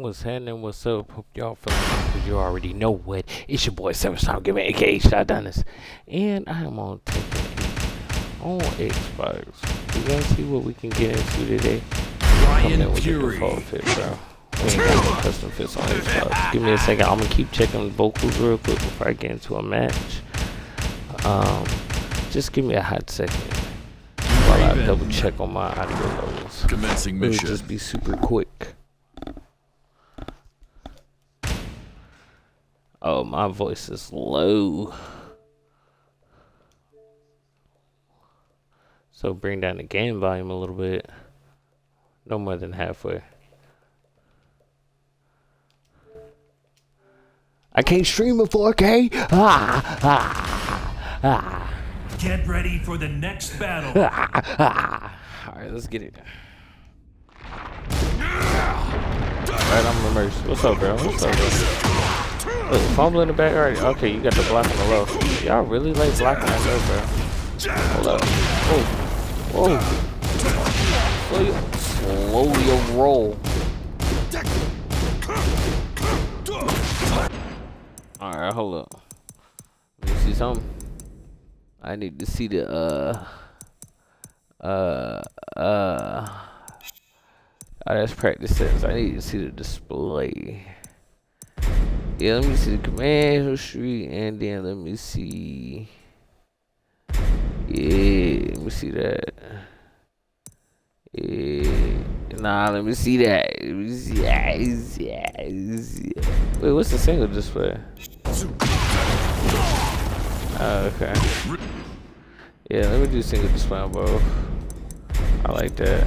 What's happening? What's up? Hope y'all feeling because you already know what. It's your boy Seven Star Give me aka Shot Dennis. And I am on on Xbox. We're gonna see what we can get into today. Bryan Fury. Fit, bro. We ain't got custom fits on Xbox. Give me a second. I'm gonna keep checking the vocals real quick before I get into a match. Um, just give me a hot second while I double check on my audio levels. Commencing mission. It'll just be super quick. Oh, my voice is low. So bring down the game volume a little bit. No more than halfway. I can't stream in 4K. Ah, ah, ah. Get ready for the next battle. Ah, ah. All right, let's get it. Alright, I'm immersed. What's up, bro? What's up, bro? Look, fumble in the back. Alright, okay, you got the block on the low. Y'all really like blocking that low, bro. Hold up. Whoa. Whoa. Slow your, slow your roll. Alright, hold up. Let me see something. I need to see the, uh, uh, uh, oh, that's practice settings. I need to see the display. Yeah, let me see the command history and then let me see. Yeah, let me see that. Yeah. Nah, let me see that. Let me see that. Wait, what's the single display? Oh, okay. Yeah, let me do single display on both. I like that.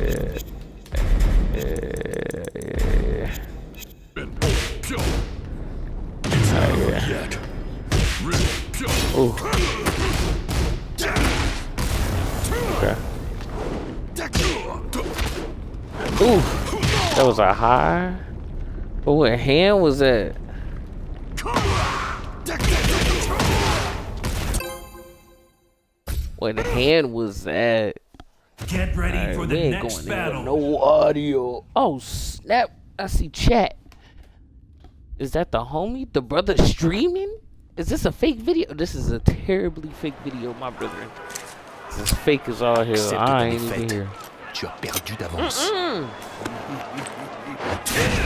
Yeah. Yeah. Ooh. Okay. Ooh. That was a high. But what hand was that? What hand was that? Get ready right, for the next battle. No audio. Oh snap! I see chat. Is that the homie? The brother streaming? Is this a fake video? This is a terribly fake video, my brother. This is fake as all hell. I ain't even here. Tu as perdu d'avance.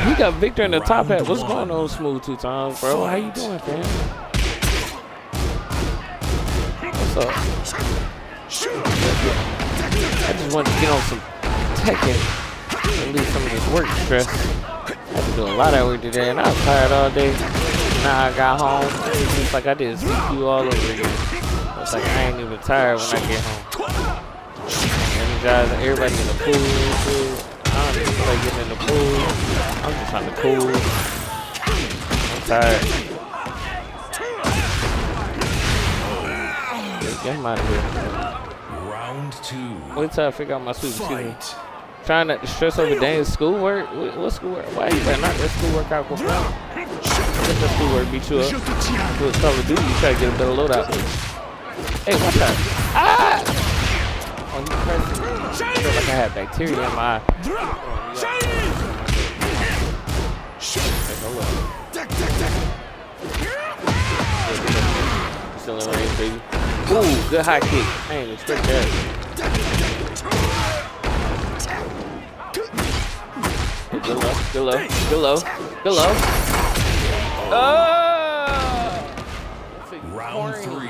You got Victor in the top hat. What's going on, Smooth Two Times, bro? How you doing, fam? What's up? I just wanted to get on some Tekken and leave some of this work stress. I had to do a lot of work today, and I was tired all day. Now I got home, it's like I did CPU all over again. It's like I ain't even tired when I get home. Energized, everybody in the pool, too. I don't even feel like getting in the pool. I'm just trying to cool. I'm tired. Get him out of here. Round two. Wait till I figure out my suit. Excuse trying to stress over dang schoolwork. What schoolwork? Why you better not let schoolwork out for fun? Let the schoolwork beat you up. Do a Call of Duty, you try to get a better loadout. Hey, watch out. Ah! Oh, you pressing. I feel like I had bacteria in my eye. Still in range, baby. Ooh, good high kick. I ain't expect that. Go low, go low, go low, go low. Oh! Round three.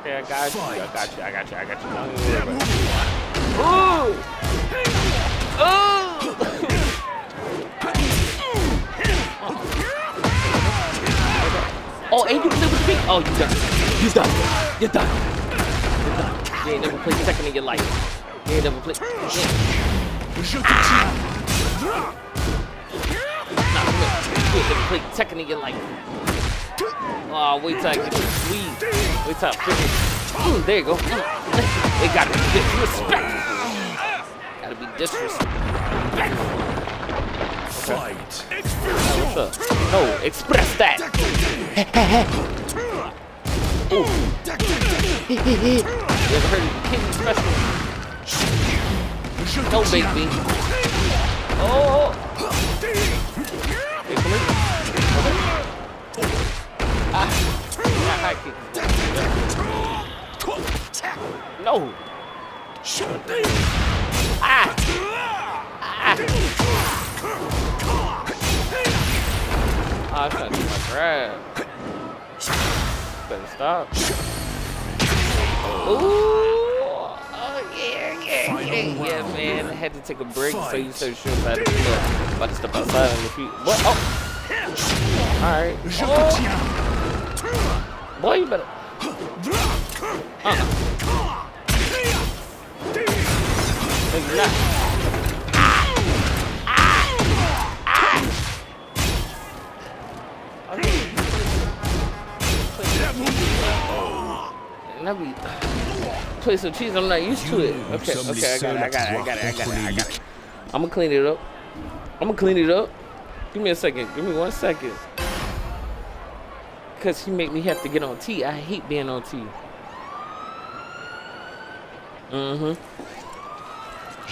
Okay, I got you, I got you, I got you, I got you. Don't even worry Ooh! Ooh! oh, and you play with me? Oh, you done. You done. You're done. You're done. You ain't never played second in your life. You ain't never played. Yeah. Ah! The click technique like Oh, wait till I get the squeeze. Wait till I finish. Mm, there you go. It gotta be disrespectful. Gotta be disrespectful. Okay. Right, what's up? No, express that. Ooh. you ever heard of kidney special? No, baby. Oh! High kick. No! Ah! Ah! Oh, I'm trying to do my grab. Better stop. Ooh! Oh, yeah, yeah, yeah, yeah, man. I had to take a break so you so sure if I had to look. About to step outside on your feet. What? Oh! Alright. Oh. Boy, you better. Ah. Not. Be play some cheese. I'm not used to it. Okay, okay, I got it. I got it. I got it. I got it. I got it. I'm gonna clean it up. I'm gonna clean it up. Give me a second. Give me one second. Cause he make me have to get on T. I hate being on T. Mm-hmm.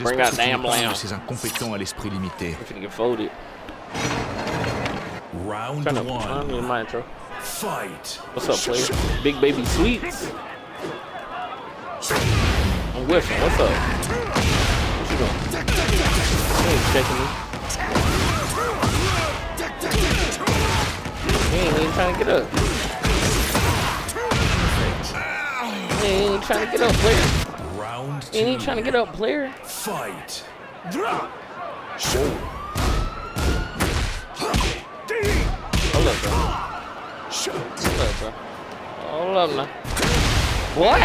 Bring J'espère que damn pas un lamb. de ces incompétents à l'esprit limité. I'm finna get folded. Round Turn up. one. I'm in my intro. Fight. What's up, player? Big baby sweets. I'm with him. What's up? What you doing? You ain't checking me. Ain't even trying to get up. He ain't trying to get up, player. Round He ain't even two. trying to get up, player. Fight. Drop. Shoot. Hold up, bro. Hold up, bro. Hold up now. What?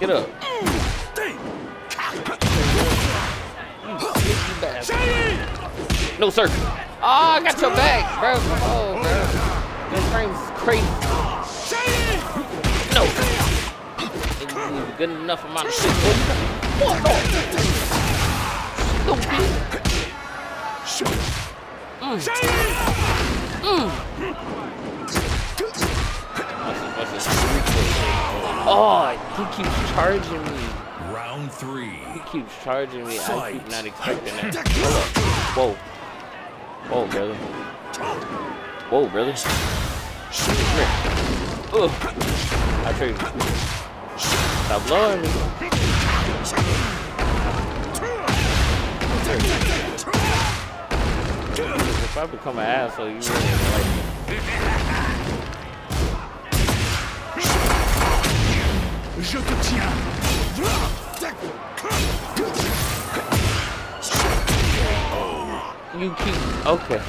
Get up. You. No, sir. Oh, I got your back, bro. Oh, bro. Your frame's crazy. No. Even good enough amount of shit. What? What? Stupid. Watch this, watch this. Oh, he keeps charging me. Round three. He keeps charging me. I keep not expecting that. Hold up. Whoa. Whoa, brother. Whoa, brother. Come here. Ugh. I you. Stop blowing me. If I become an asshole, you really like me. Je te tiens. You keep okay.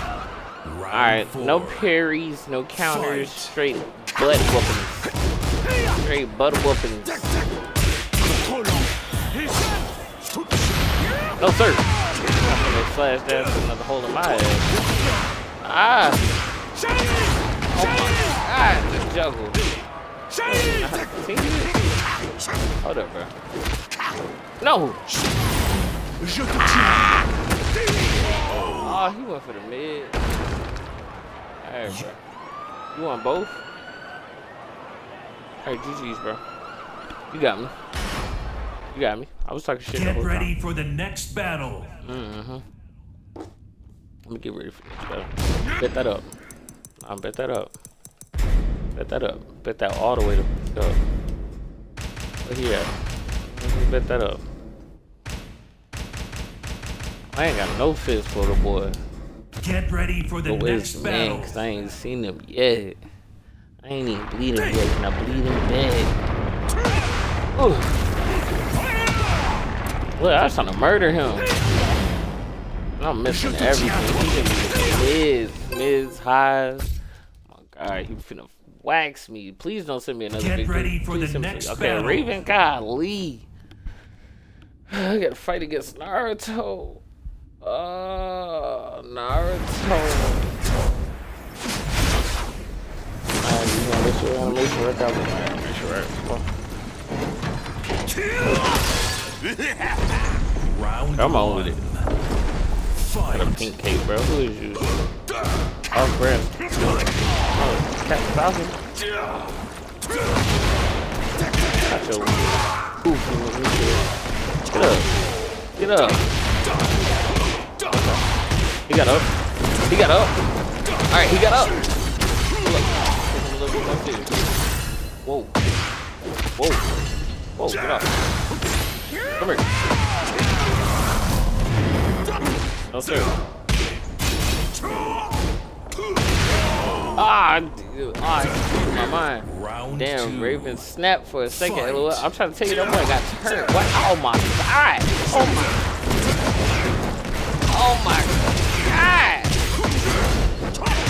All right, no parries, no counters, Fight. straight butt whoopings. Straight butt whoopings. No sir. I'm gonna slash to another hole in my ass. Ah! Oh my god, the juggle. Hold up, bro. No! Tiens. Oh, he went for the mid. Alright, bro. You want both? Alright, GG's, bro. You got me. You got me. I was talking shit the Get ready time. for the next battle. Mm-hmm. Let me get ready for this battle. Bet that up. I'll bet that up. Bet that up. Bet that all the way to up. He at? Let me bet that up. I ain't got no fist for the boy. Get ready for the But next man? battle. Cause I ain't seen him yet. I ain't even bleeding yet. Can I bleed him bad? Ooh. Look, I was trying to murder him. I'm missing everything. He didn't even mids, mids, highs. Oh my god, he finna wax me. Please don't send me another Get victory. ready for Please the next Okay, battle. Raven, golly. I gotta fight against Naruto. Uh, Naruto. Alright, you wanna make sure animation work out? Alright, make sure it works. Round Come on one. with it. Got a pink cape, bro. Who is you? Oh, Brad. Oh, Captain Falcon. Got your goofy with me. Get up. Get up. He got up. He got up. All right, he got up. Look, take him a little bit more serious. Whoa. Whoa. Whoa, get up. Come here. No, sir. Ah, dude. ah, my mind. Round Damn, two. Raven snapped for a second. Fight. I'm trying to tell you that boy got turned. What? Oh my god. Oh my. Oh my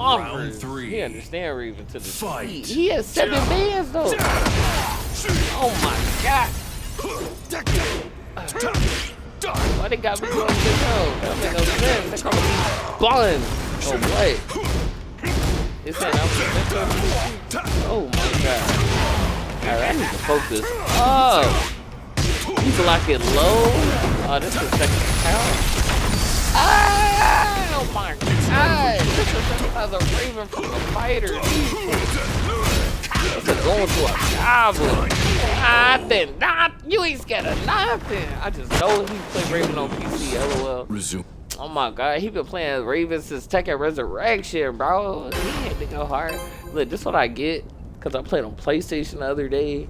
He a bomber. Round three. He understand Raven to the Fight. T. He has seven bands though. Oh my god. Why they got me going to the hell? That make no sense. They call me bun. Oh what? It said I'm the Oh my god. Alright, I need to focus. Oh! You can lock it low. Oh, this is second count. Ah, oh my god! Is another Raven from the fighter. It's a going to a goblin. Nothing. Not you ain't scared of nothing. I just know he played Raven on PC. LOL. Resume. Oh my god, he been playing Ravens since Tekken Resurrection, bro. He had to go hard. Look, this what I get, cause I played on PlayStation the other day,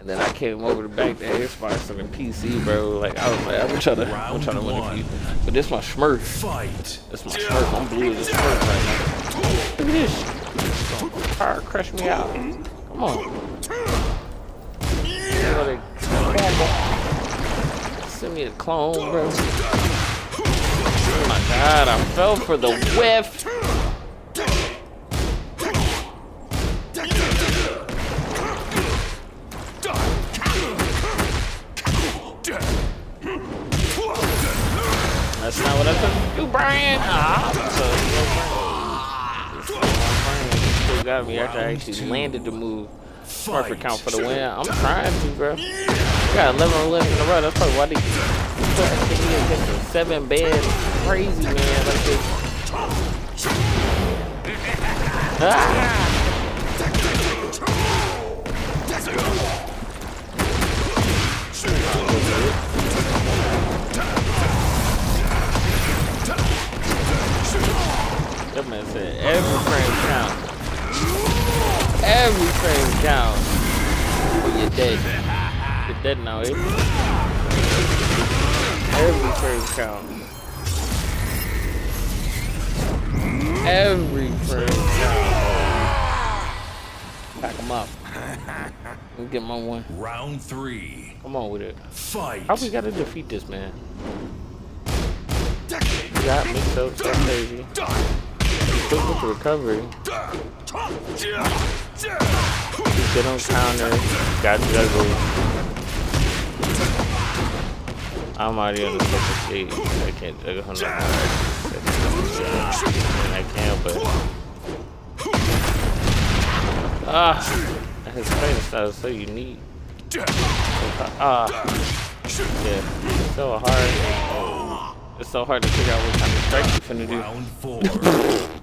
and then I came over to back to Xbox and the PC, bro. Like I was like, I'm trying to, I'm trying to win a few, but this my Smurf. Fight. This my Smurf. I'm blue as a Smurf right now. Look at this. Fire crush me out. Come on. Send me a clone, bro. Oh my god, I fell for the whiff. Still me after I actually landed the move. Perfect count for the win. I'm trying to, bro. I got 11 or 11 in a row. That's probably why they put me against a seven band crazy man like this. Ah! Every frame count. Or you're dead. You're dead now, eh? Every frame count. Every frame count. Pack them up. Let me get my one. Round three. Come on with it. Fight. How we gotta defeat this man? You got me so so crazy. Quick with the recovery. He's good on counter. Got juggle. I'm already on the second stage. I can't juggle him. And I can, but ah, his fighting style is so unique. Ah, yeah, it's so hard. It's so hard to figure out what kind of strike you finna do. Round four.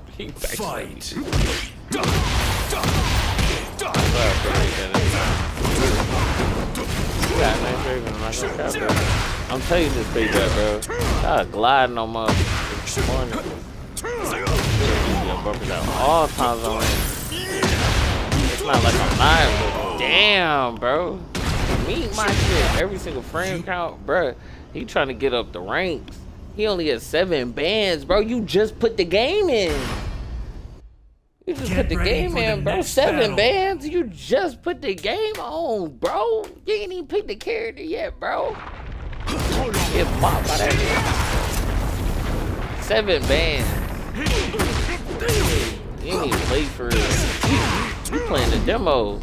Fight. Not bro. I'm telling this big guy, bro. Gliding on my morning. Bumpers all times on it. It's not like I'm not, but damn, bro. Meet my shit. Every single frame count, bro. He trying to get up the ranks. He only has seven bands, bro. You just put the game in. You just Get put the game the in, bro. Seven battle. bands. You just put the game on, bro. You ain't even picked the character yet, bro. Get popped by that. man. Seven bands. You ain't even played for real. You, you playing the demo.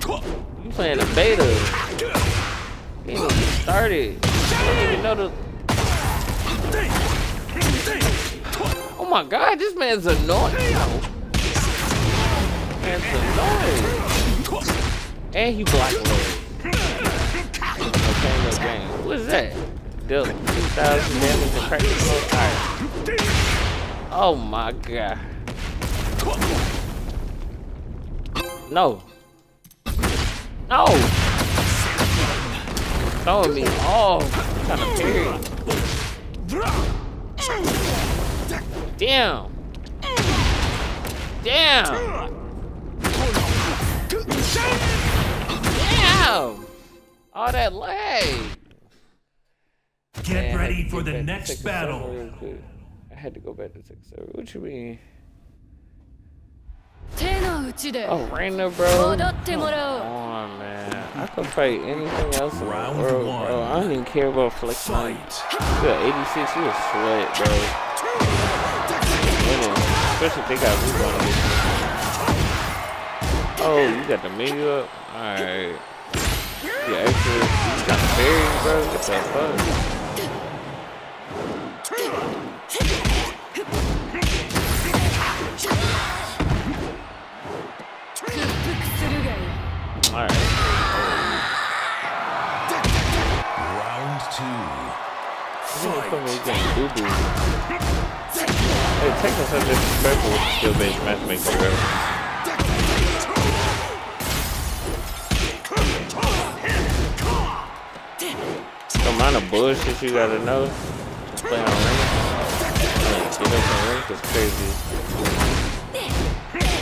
You playing the beta. You ain't even started. You know the. Oh my god, this man's annoying. That's annoying. And he blocked away. Okay, no game. What is that? Deal 2,000 damage in practice mode? Alright. Oh my god. No. No! Throwing me off. Kind of period. Damn. Damn. Damn! All that lag! Get Man, ready for the next oh battle. I had to go back to six oh server. What should we? Oh, Random, bro. Come on, man. I can fight anything else in Round the world, one. bro. I don't even care about flexing. money. You're 86, you're a sweat, bro. Especially if they got rebound. Oh, you got the menu up? Alright. Yeah, extra. You got the berries, bro. What the fuck? Alright. Round two. You didn't put me Fight. against Boo Boo. Hey, Texas are disrespectful skill-based matchmaking, bro. Bullshit you gotta know play on rank. Get up on rank is crazy.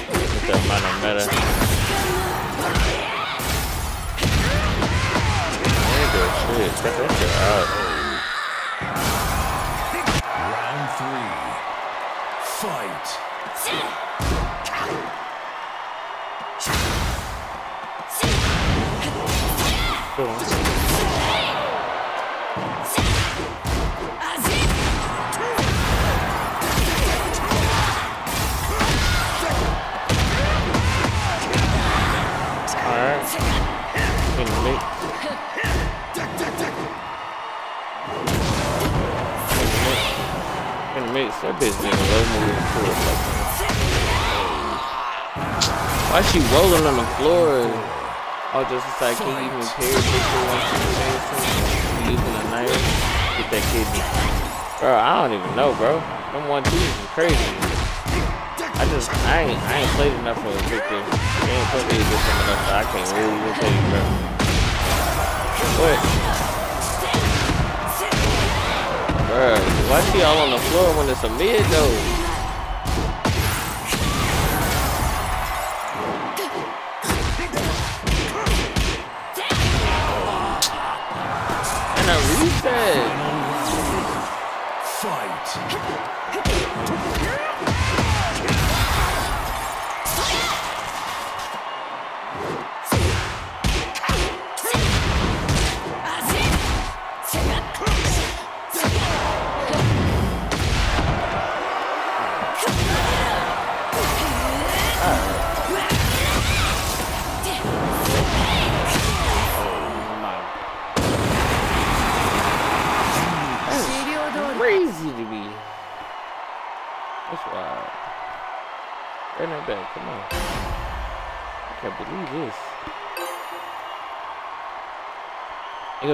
With the amount of meta. Nigga, shit, cut that shit out. Round three. Fight. Alright. In the mix. In the mix, that bitch being low moving. Like, why she rolling on the floor? Oh, just like, can you even carry picture once you say something? Using a knife? Get that kidney. Bro, I don't even know, bro. Them one twos is crazy. I just, I ain't, I ain't played enough for Victor. They ain't put me against him enough, so I can't really even tell you, bro. What? Bro, why she all on the floor when it's a mid though?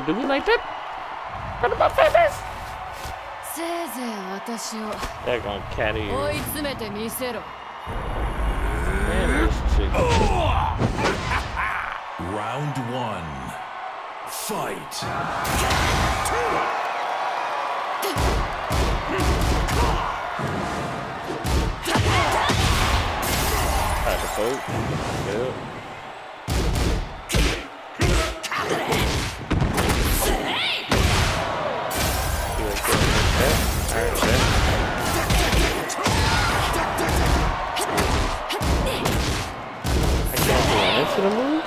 do like that? What about? They're gonna cat ears. Round one. Fight. Instant move?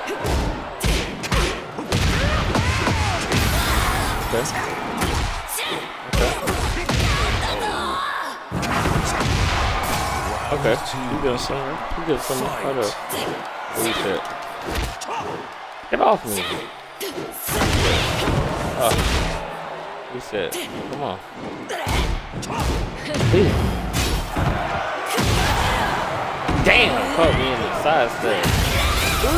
Okay. Okay. You got some. You got some. Hold up. Reset. Get off me. Ah. Oh. Reset. Come on. Damn, caught me in the side step. Hitting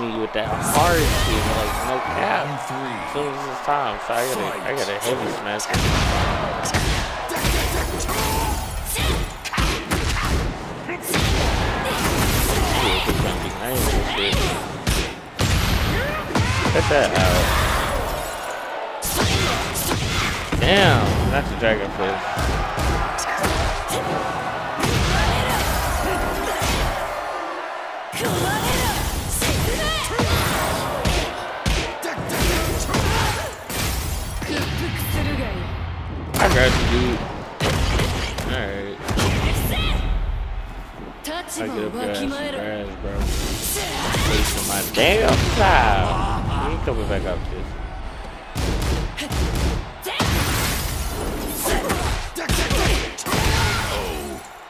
me with that hard shit, like no cap. As soon as it's time, so I gotta, I gotta heavy it. Shit. Cut that out. Damn, that's a dragon fish. I get bro. Wasting my damn time. You ain't coming back up this.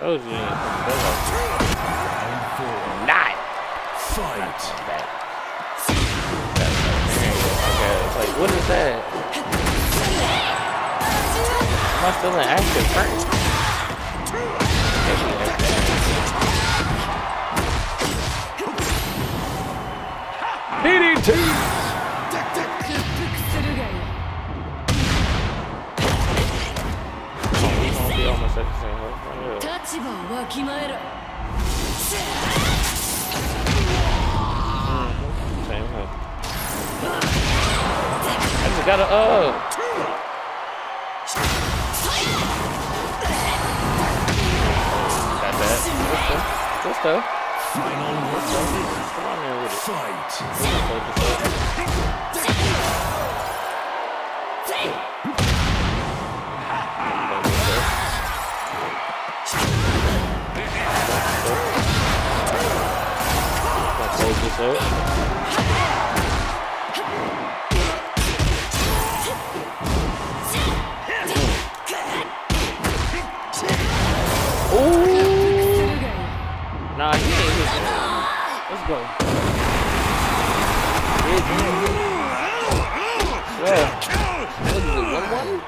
Oh, yeah. Not. Fight. Not that. Like, what is that? Am I still in? tease. Mm, same Good stuff. Good stuff. Final round. Fight. Focus up. Focus up. go. Hit him. Yeah. What is it, 1 1?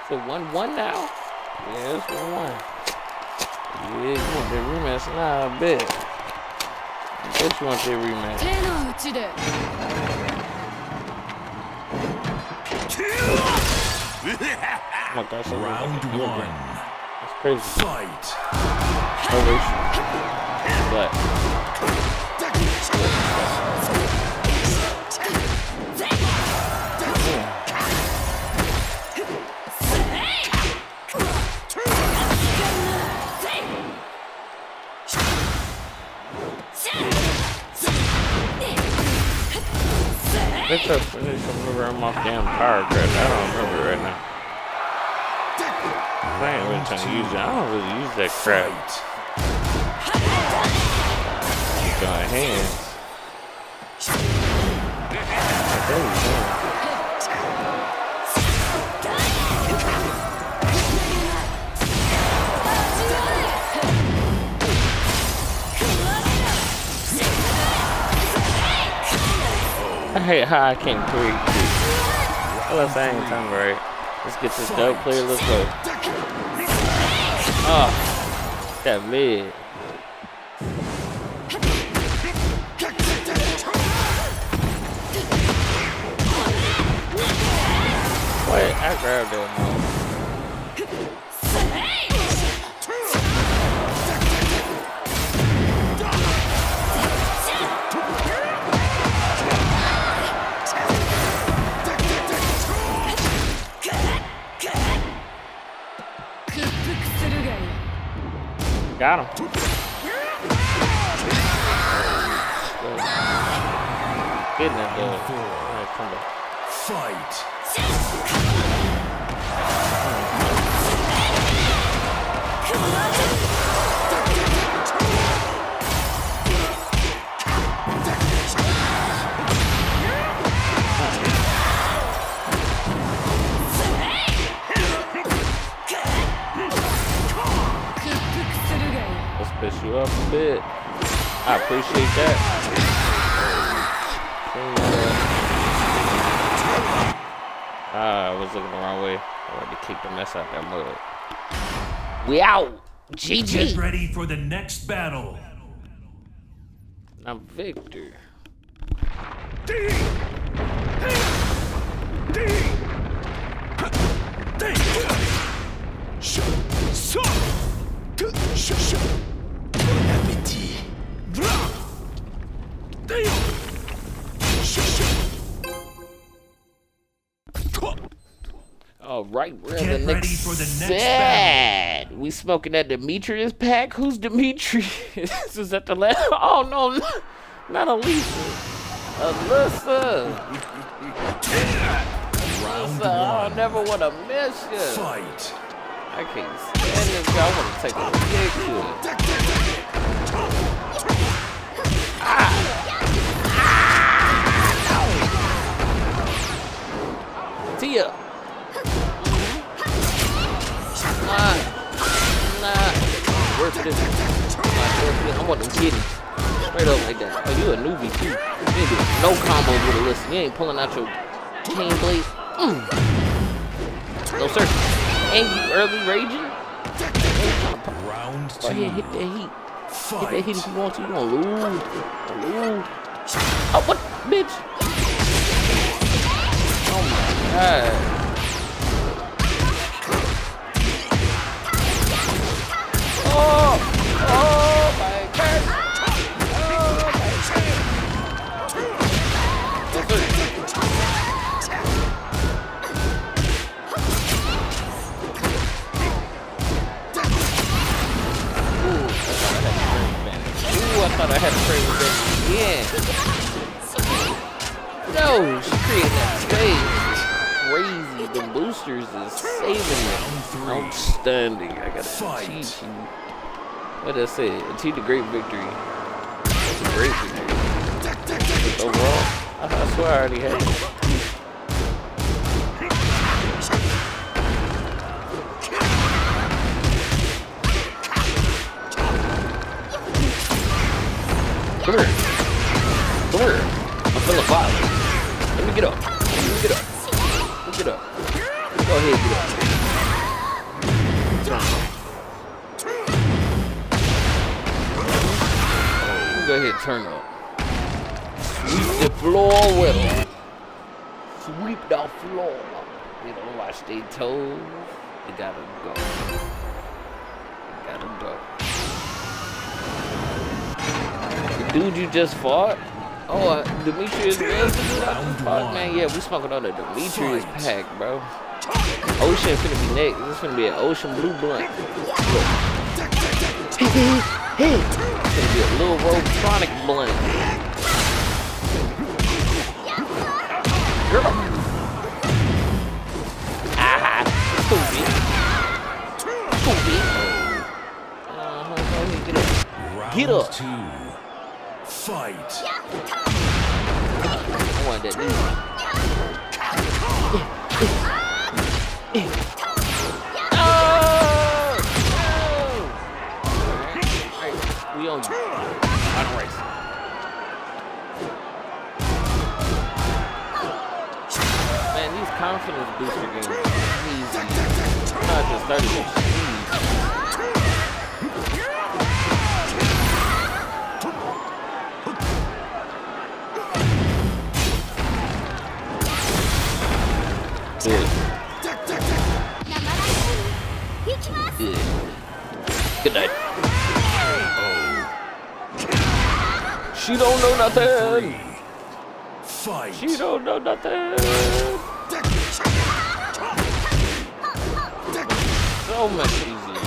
Is it 1 1 now? Yeah, it's 1 1. Yeah, you want that rematch? Nah, I bet. I bet you want that rematch. 手の内で Oh my gosh, that Round rematch. one. That's crazy. Fight. Ovation. but. Let's of them off damn power grid. I don't remember right now. I ain't really trying to use it. I don't really use that crap. Got hands. I hate how I can't create shit. Unless I ain't time right. Let's get this dope player. Let's go. Oh, that lid. Wait, I grabbed that. Got him. Getting that dog. Alright, come back. Fight. Piss you up. a bit. I appreciate that. Ah, I was looking the wrong way. I wanted to kick the mess out that mud. We out. GG. Get ready for the next battle. I'm Victor. D. D. D. D. Shoot. Shoot. Bon appétit. All right, we're Get in the ready next for the next set. We smoking that Demetrius pack. Who's Demetrius? Is that the last? Oh no, no, not. Alisa. Round Alisa, I never want to miss you. Fight. I can't stand this guy. I want to take a picture. Ah! Tia. Nah. Worth this. Nah, worth. Straight up like that. Oh, you a newbie too. No combos with a list. You ain't pulling out your cane blade. Mm. No sir. And you early raging? Round Go ahead, two. hit that heat. Hit that heat if you want to. You gonna lose. Lose. Oh, what? Bitch. Oh my god. Thought I had a trade advantage. Ooh, I thought I had a trade advantage again. No, she created that space. Crazy. The boosters is saving me. Outstanding. I gotta Fight. teach you. What I say? Achieve a great victory. That's a great victory. Overall, I, I swear I already had it. Come here. Come here. I'm feeling violent. Let me get up. Let me get up. Let me get up. Go ahead, get up. Go ahead, and turn up. Sweep the floor with them. Sweep the floor. They don't wash their toes. They gotta go. They gotta go. The dude you just fought? Oh, uh, Demetrius the dude I just fought? Man, yeah, we smoking on the Demetrius pack, bro. Ocean finna be next. This finna be an Ocean Blue Blunt. Look. Finna be a little Robotronic blunt. Girl. Ah, stupid. Stupid. Uh-huh, get up. Get up. two. Fight. I want that. Oh! On you. On race. Man, these confidence booster games are not just started with speed. Good. Good. Good night. She don't know nothing. Fight. She don't know nothing. So much easier.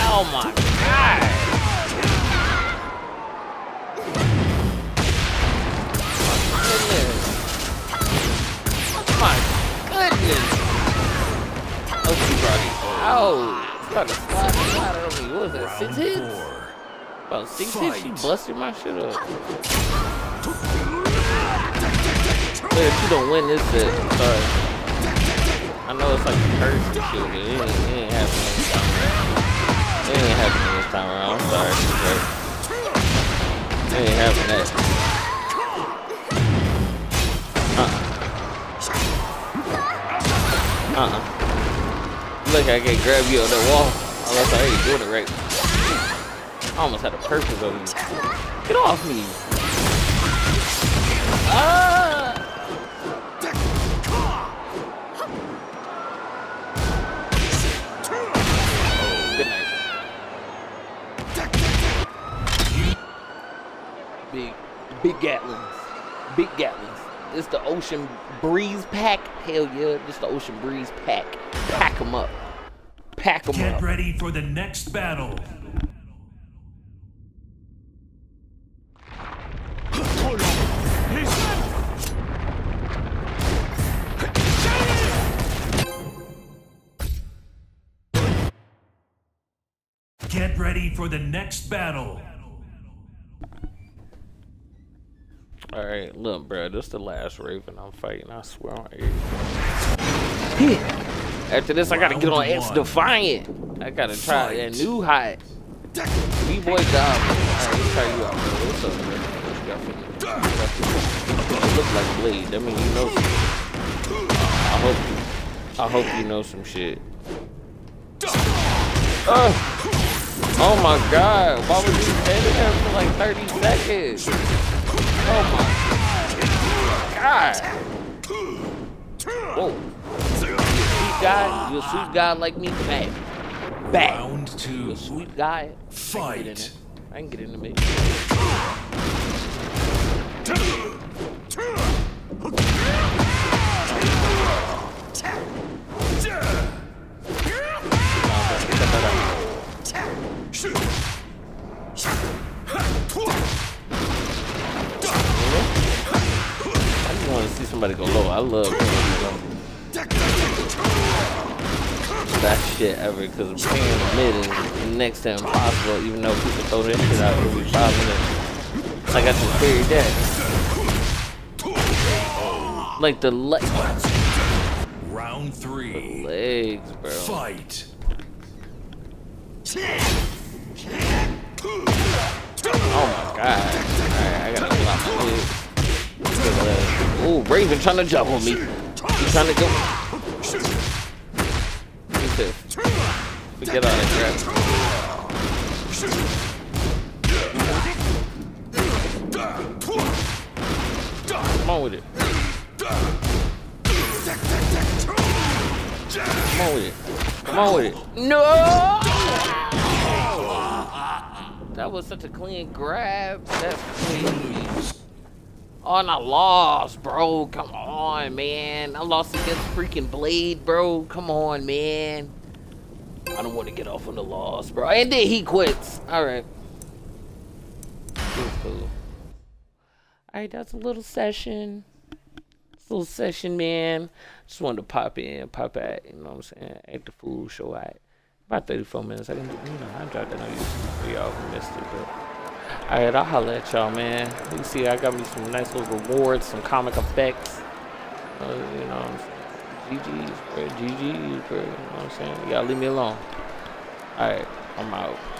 Oh my god. My goodness. Oh, she brought it. Oh, started to was that? Six hits? four. About six hits, she busted my shit up. If she don't win this set, sorry. I know it's like a curse and shit, but it ain't, it ain't happening this time around. It ain't happening this time around. I'm sorry, but it ain't happening that. Uh-uh. Uh-uh. Look, I can grab you on the wall. Unless I ain't doing it right. I almost had a purpose over you. Get off me. Ah! Good night. Big, big Gatlins. Big Gatlins. It's the Ocean Breeze Pack. Hell yeah, this the Ocean Breeze Pack. Pack them up. Pack them Get up. ready for the next battle. Get ready for the next battle. All right, look, bro, this is the last Raven I'm fighting. I swear on everything. After this, I gotta get on XDefiant. I gotta try that new hot. B-boy job. All right, let's try you out, bro. What's up, bro? What you got for me? You got for me? You look like Blade. That means you know some shit. I hope you. I hope you know some shit. Uh, oh my god. Why would you stay there for like 30 seconds? Oh my god. Whoa. Sweet guy? You a sweet guy like me? Bad. Bad. Round You a sweet guy? I can get in Fight. I can get in the mix. I just want to see somebody go low. I love Best shit ever because mid is next to impossible even though people throw that shit out every five minutes. Like I just figured that. Like the le- Round three. legs, bro. Fight. Oh my god. Alright, I gotta out my legs. Ooh, Raven trying to jump on me. He's trying to go. He's pissed. Forget all that crap. Come on with it. Come on with it. Come on with it. No! That was such a clean grab. That's clean. Oh, and I lost, bro. Come on, man. I lost against freaking Blade, bro. Come on, man. I don't want to get off on the loss, bro. And then he quits. All right. All right, that's a little session. It's a little session, man. Just wanted to pop in, pop out. You know what I'm saying? Act the fool, show out. About 34 minutes. I can, you know, I dropped that on YouTube y'all who missed it, but. Alright, I'll holler at y'all, man. You see I got me some nice little rewards, some comic effects. Uh, you know what I'm saying? GG's, bro. GG's, bro. You know what I'm saying? Y'all leave me alone. Alright, I'm out.